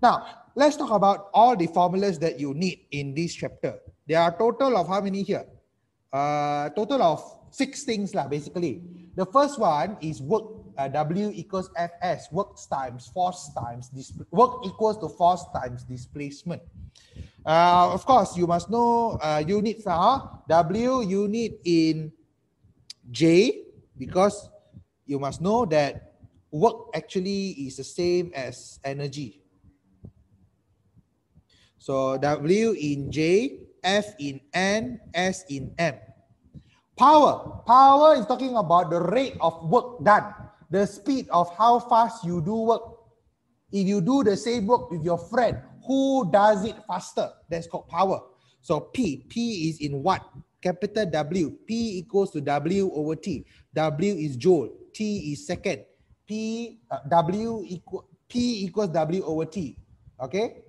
Now, let's talk about all the formulas that you need in this chapter. There are total of how many here? Uh, total of six things lah, basically. The first one is work, uh, W equals Fs, work times force times, work equals to force times displacement. Uh, of course, you must know uh, units are W unit in J because you must know that work actually is the same as energy. So W in J, F in N, S in M. Power. Power is talking about the rate of work done, the speed of how fast you do work. If you do the same work with your friend, who does it faster? That's called power. So P, P is in what? Capital W. P equals to W over T. W is joule. T is second. P, uh, W equal, P equals W over T. Okay?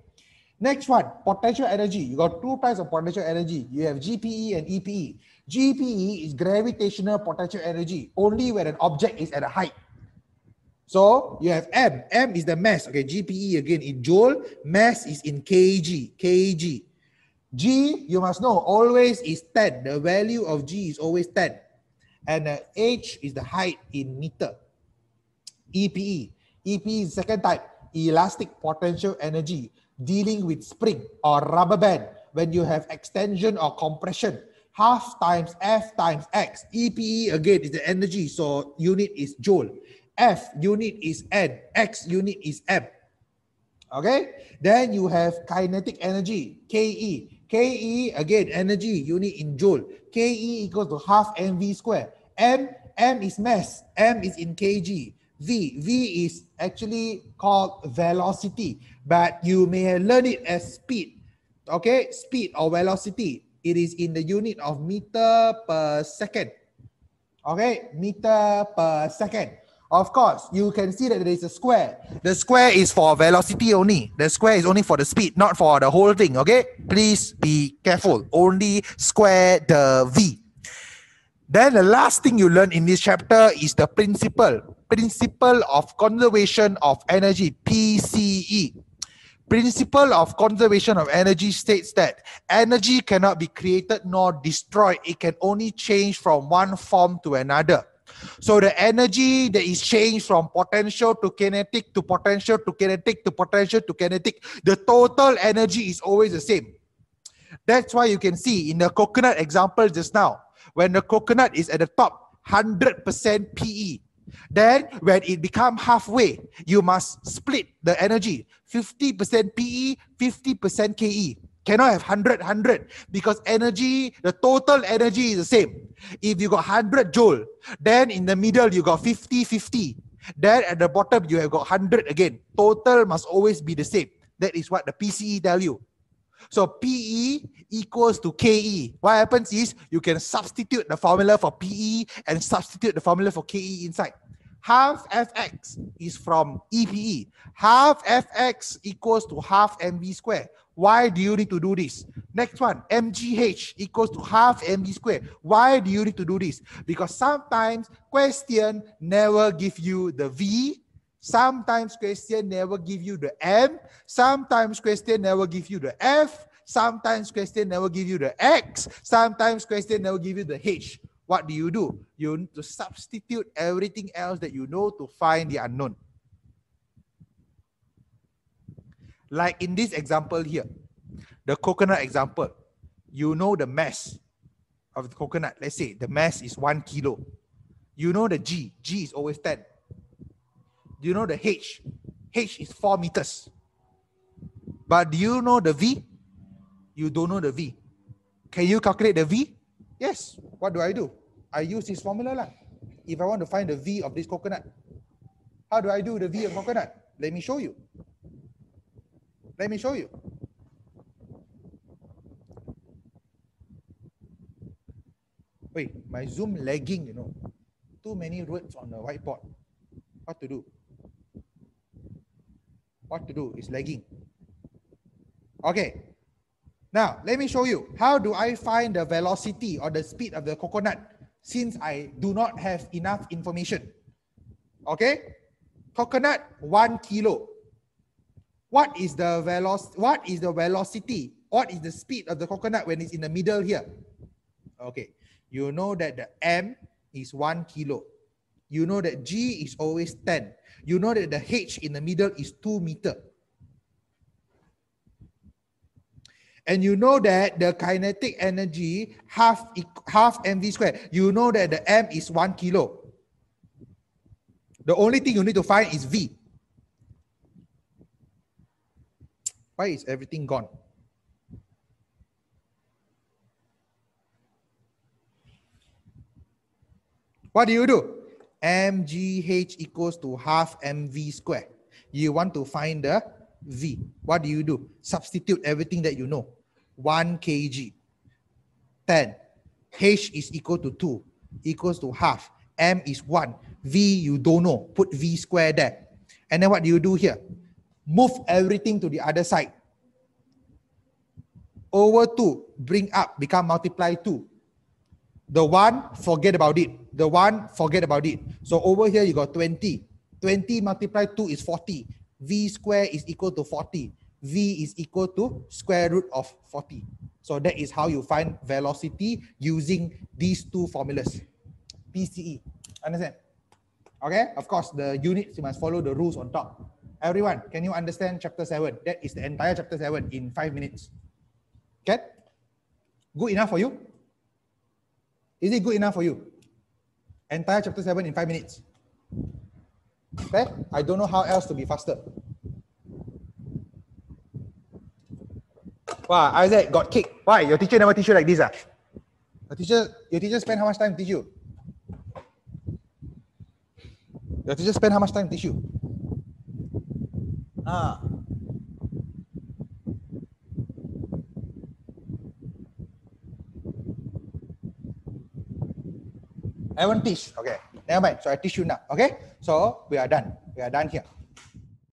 Next one, potential energy. You got two types of potential energy. You have GPE and EPE. GPE is gravitational potential energy only when an object is at a height. So you have M. M is the mass. Okay, GPE again in joule. Mass is in kg. kg. G, you must know, always is 10. The value of G is always 10. And uh, H is the height in meter. EPE. EPE is second type, elastic potential energy, dealing with spring or rubber band when you have extension or compression. Half times F times X. EPE again is the energy, so unit is joule. F unit is N, X unit is M. Okay, then you have kinetic energy, KE. KE, again, energy unit in joule. KE equals to half mv square. M, M is mass. M is in kg. V, V is actually called velocity, but you may learn it as speed. Okay, speed or velocity. It is in the unit of meter per second. Okay, meter per second. Of course, you can see that there is a square. The square is for velocity only. The square is only for the speed, not for the whole thing. Okay, please be careful. Only square the v. Then the last thing you learn in this chapter is the principle, principle of conservation of energy, PCE. Principle of conservation of energy states that energy cannot be created nor destroyed. It can only change from one form to another. So the energy that is changed from potential to kinetic to potential to kinetic to potential to kinetic, the total energy is always the same. That's why you can see in the coconut example just now, when the coconut is at the top, 100% PE. Then when it become halfway, you must split the energy, 50% PE, 50% KE cannot have 100 100 because energy the total energy is the same. If you got 100 joule then in the middle you got 50 50 then at the bottom you have got 100 again. Total must always be the same. That is what the pce tell you so pe equals to ke what happens is you can substitute the formula for pe and substitute the formula for ke inside half fx is from epe half fx equals to half mv square why do you need to do this? Next one, MGH equals to half MV square. Why do you need to do this? Because sometimes question never give you the V, sometimes question never give you the M, sometimes question never give you the F, sometimes question never give you the X, sometimes question never give you the H. What do you do? You need to substitute everything else that you know to find the unknown. Like in this example here, the coconut example, you know the mass of the coconut. Let's say the mass is one kilo. You know the G, G is always 10. Do you know the H? H is four meters. But do you know the V? You don't know the V. Can you calculate the V? Yes. What do I do? I use this formula. Lah. If I want to find the V of this coconut, how do I do the V of coconut? Let me show you. Let me show you. Wait, my Zoom lagging, you know. Too many words on the whiteboard. What to do? What to do? It's lagging. Okay. Now, let me show you. How do I find the velocity or the speed of the coconut since I do not have enough information? Okay. Coconut, one kilo. What is the velocity? What is the velocity? What is the speed of the coconut when it's in the middle here? Okay, you know that the m is one kilo. You know that g is always 10. You know that the h in the middle is two meter. And you know that the kinetic energy half half mv squared. You know that the m is one kilo. The only thing you need to find is v. Why is everything gone? What do you do? Mgh equals to half mv square. You want to find the v. What do you do? Substitute everything that you know. 1 kg. 10. h is equal to 2, equals to half. m is 1. v you don't know. Put v square there. And then what do you do here? Move everything to the other side. Over 2, bring up, become multiply 2. The 1, forget about it. The 1, forget about it. So over here you got 20. 20 multiplied 2 is 40. v square is equal to 40. v is equal to square root of 40. So that is how you find velocity using these two formulas. PCE. Understand? Okay, of course, the units you must follow the rules on top. Everyone, can you understand chapter 7? That is the entire chapter 7 in 5 minutes. Okay? Good enough for you? Is it good enough for you? Entire chapter 7 in 5 minutes. Okay? I don't know how else to be faster. Wow, Isaac got kicked. Why? Your teacher never teach you like this, ah? Your teacher, your teacher spent how much time to teach you? Your teacher spent how much time to teach you? Ah. I won't teach. Okay. Never mind. So I teach you now. Okay. So we are done. We are done here.